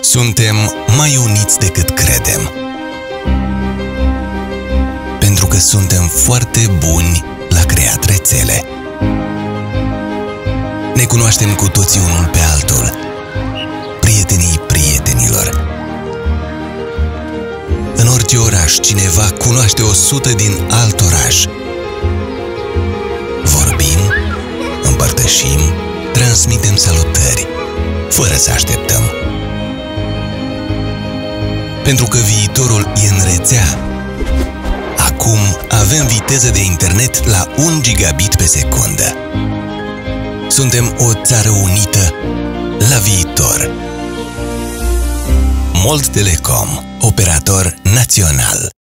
Suntem mai uniți decât credem. Pentru că suntem foarte buni la creat rețele. Ne cunoaștem cu toții unul pe altul. Prietenii prietenilor. În orice oraș, cineva cunoaște o sută din alt oraș. Vorbim, împărtășim, transmitem salutări, fără să așteptăm. Pentru că viitorul e în rețea. Acum avem viteză de internet la 1 gigabit pe secundă. Suntem o țară unită la viitor. Mold Telecom, operator național.